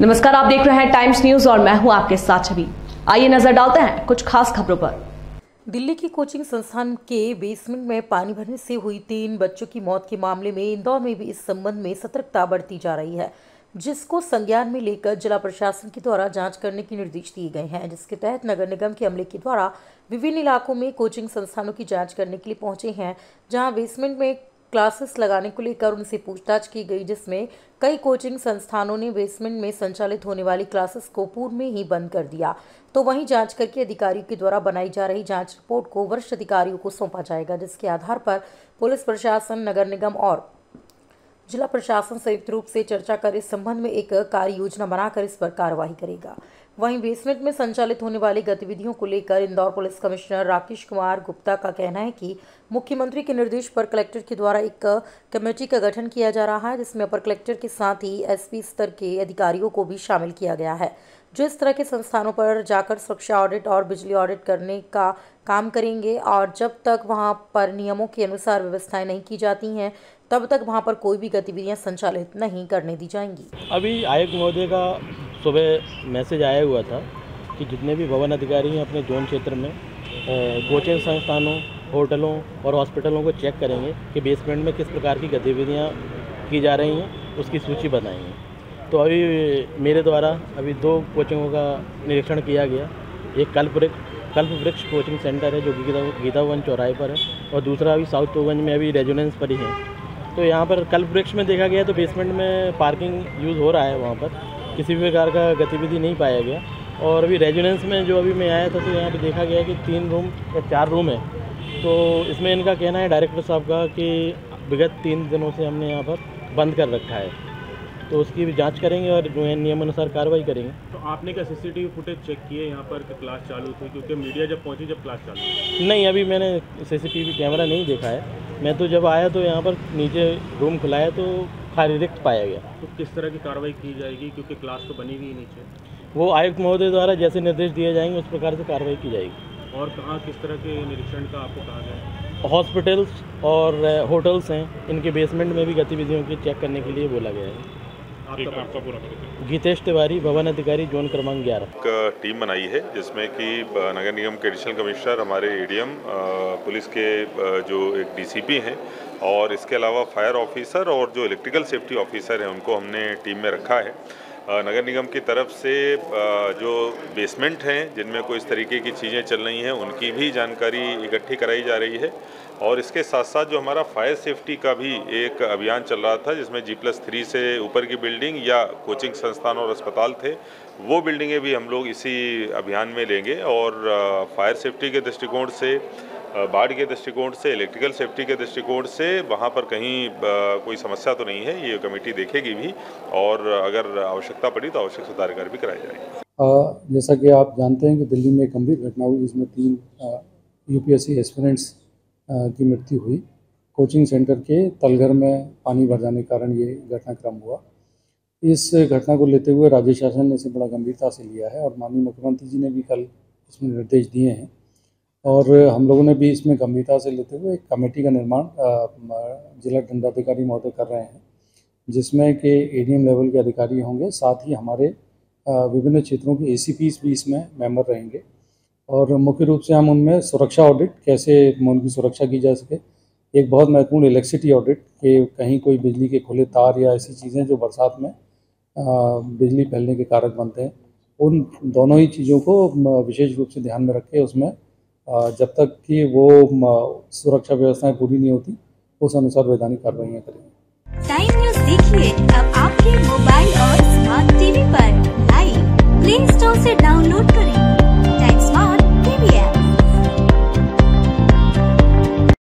नमस्कार, आप देख रहे हैं टाइम्स न्यूज़ और मैं हूँ आपके साथ छवि। आइए नज़र डालते हैं कुछ खास खबरों पर। दिल्ली की कोचिंग संस्थान के बेसमेंट में पानी भरने से हुई तीन बच्चों की मौत के मामले में इंदौर में भी इस संबंध में सतर्कता बढ़ती जा रही है, जिसको संज्ञान में लेकर जिला प्रशासन के द्वारा जाँच करने के निर्देश दिए गए हैं, जिसके तहत नगर निगम के अमले के द्वारा विभिन्न इलाकों में कोचिंग संस्थानों की जाँच करने के लिए पहुँचे हैं, जहाँ बेसमेंट में क्लासेस लगाने को लेकर उनसे पूछताछ की गई, जिसमें कई कोचिंग संस्थानों ने बेसमेंट में संचालित होने वाली क्लासेस को पूर्व में ही बंद कर दिया। तो वहीं जाँच करके अधिकारियों के द्वारा बनाई जा रही जाँच रिपोर्ट को वरिष्ठ अधिकारियों को सौंपा जाएगा, जिसके आधार पर पुलिस, प्रशासन, नगर निगम और जिला प्रशासन संयुक्त रूप से चर्चा कर इस संबंध में एक कार्य योजना बनाकर इस पर कार्रवाई करेगा। वहीं बेसमेंट में संचालित होने वाली गतिविधियों को लेकर इंदौर पुलिस कमिश्नर राकेश कुमार गुप्ता का कहना है कि मुख्यमंत्री के निर्देश पर कलेक्टर के द्वारा एक कमेटी का गठन किया जा रहा है, जिसमें अपर कलेक्टर के साथ ही एसपी स्तर के अधिकारियों को भी शामिल किया गया है, जो इस तरह के संस्थानों पर जाकर सुरक्षा ऑडिट और बिजली ऑडिट करने का काम करेंगे और जब तक वहाँ पर नियमों के अनुसार व्यवस्थाएँ नहीं की जाती हैं तब तक वहाँ पर कोई भी गतिविधियाँ संचालित नहीं करने दी जाएँगी। अभी आयुक्त महोदय का सुबह मैसेज आया हुआ था कि जितने भी भवन अधिकारी हैं अपने जोन क्षेत्र में कोचिंग संस्थानों, होटलों और हॉस्पिटलों को चेक करेंगे कि बेसमेंट में किस प्रकार की गतिविधियाँ की जा रही हैं, उसकी सूची बनाएँगे। तो अभी मेरे द्वारा अभी दो कोचिंगों का निरीक्षण किया गया। एक कल्प कल्प वृक्ष कोचिंग सेंटर है जो गीता, गीतावन चौराहे पर है और दूसरा अभी साउथ टोगंज में अभी रेजोनेंस पर ही है। तो यहाँ पर कल वृक्ष में देखा गया तो बेसमेंट में पार्किंग यूज़ हो रहा है वहाँ पर। किसी भी प्रकार का गतिविधि नहीं पाया गया। और अभी रेजिडेंस में जो अभी मैं आया था तो यहाँ पर देखा गया कि तीन रूम या चार रूम है। तो इसमें इनका कहना है डायरेक्टर साहब का कि विगत तीन दिनों से हमने यहाँ पर बंद कर रखा है। तो उसकी भी जाँच करेंगे और जो है नियम अनुसार कार्रवाई करेंगे। तो आपने क्या सीसीटीवी फुटेज चेक किए यहाँ पर कि क्लास चालू थी? क्योंकि मीडिया जब पहुँची जब क्लास चालू नहीं अभी मैंने सीसीटीवी कैमरा नहीं देखा है। मैं तो जब आया तो यहाँ पर नीचे रूम खुलाया तो खाली रिक्त पाया गया। तो किस तरह की कार्रवाई की जाएगी? क्योंकि क्लास तो बनी हुई नीचे। वो आयुक्त महोदय द्वारा जैसे निर्देश दिए जाएँगे उस प्रकार से कार्रवाई की जाएगी। और कहाँ किस तरह के निरीक्षण का आपको कहा गया? हॉस्पिटल्स और होटल्स हैं। इनके बेसमेंट में भी गतिविधियों की चेक करने के लिए बोला गया है। पूरा गीतेश तिवारी भवन अधिकारी जोन क्रमांक ग्यारह। टीम बनाई है जिसमें कि नगर निगम के एडिशनल कमिश्नर हमारे एडीएम पुलिस के जो एक डीसीपी हैं और इसके अलावा फायर ऑफिसर और जो इलेक्ट्रिकल सेफ्टी ऑफिसर हैं उनको हमने टीम में रखा है। नगर निगम की तरफ़ से जो बेसमेंट हैं, जिनमें कोई इस तरीके की चीज़ें चल रही हैं, उनकी भी जानकारी इकट्ठी कराई जा रही है। और इसके साथ साथ जो हमारा फायर सेफ्टी का भी एक अभियान चल रहा था, जिसमें जी प्लस थ्री से ऊपर की बिल्डिंग या कोचिंग संस्थान और अस्पताल थे, वो बिल्डिंगें भी हम लोग इसी अभियान में लेंगे। और फायर सेफ्टी के दृष्टिकोण से बाढ़ के दृष्टिकोण से, इलेक्ट्रिकल सेफ्टी के दृष्टिकोण से वहाँ पर कहीं कोई समस्या तो नहीं है, ये कमेटी देखेगी भी और अगर आवश्यकता पड़ी तो आवश्यक सुधार कार्य भी कराए जाएँगे। जैसा कि आप जानते हैं कि दिल्ली में एक गंभीर घटना हुई, जिसमें तीन यूपीएससी एस्पिरेंट्स की मृत्यु हुई। कोचिंग सेंटर के तलघर में पानी भर जाने के कारण ये घटनाक्रम हुआ। इस घटना को लेते हुए राज्य शासन ने इसे बड़ा गंभीरता से लिया है और माननीय मुख्यमंत्री जी ने भी कल इसमें निर्देश दिए हैं। और हम लोगों ने भी इसमें गंभीरता से लेते हुए एक कमेटी का निर्माण जिला दंडाधिकारी महोदय कर रहे हैं, जिसमें कि एडीएम लेवल के अधिकारी होंगे, साथ ही हमारे विभिन्न क्षेत्रों के ए भी इसमें मेंबर रहेंगे। और मुख्य रूप से हम उनमें सुरक्षा ऑडिट कैसे उनकी सुरक्षा की जा सके, एक बहुत महत्वपूर्ण इलेक्ट्रिसिटी ऑडिट कि कहीं कोई बिजली के खुले तार या ऐसी चीज़ें जो बरसात में बिजली फैलने के कारक बनते हैं, उन दोनों ही चीज़ों को विशेष रूप से ध्यान में रख के उसमें जब तक कि वो सुरक्षा व्यवस्थाएँ पूरी नहीं होती, उस अनुसार वैधानिक कार्रवाई करेंगे। टाइम न्यूज़ देखिए, अब आपके मोबाइल और स्मार्ट टीवी